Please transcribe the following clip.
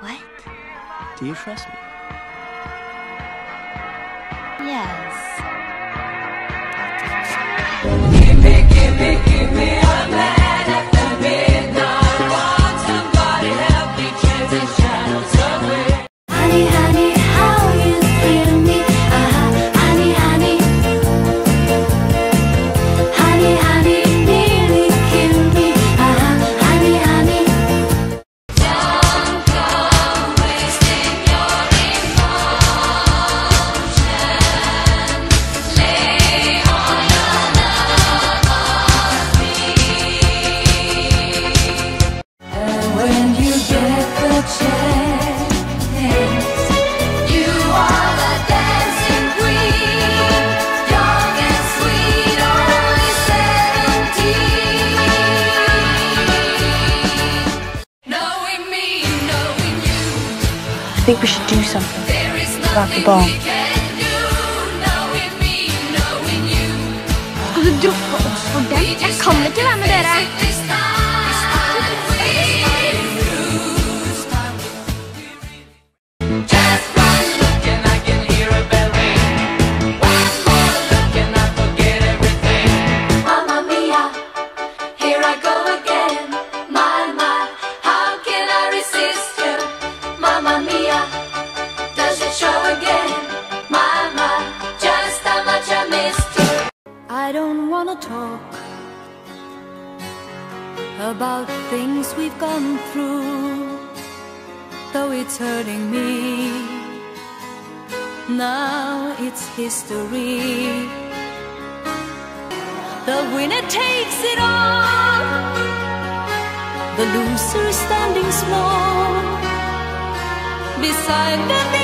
What? Do you trust me? Think we should do something. About the bomb. Skal du droppe oss for dem? Jeg kan ikke være med dere. Show again? My, my, just how much I missed you. I don't wanna talk about things we've gone through, though it's hurting me. Now it's history. The winner takes it all, the loser standing small beside the.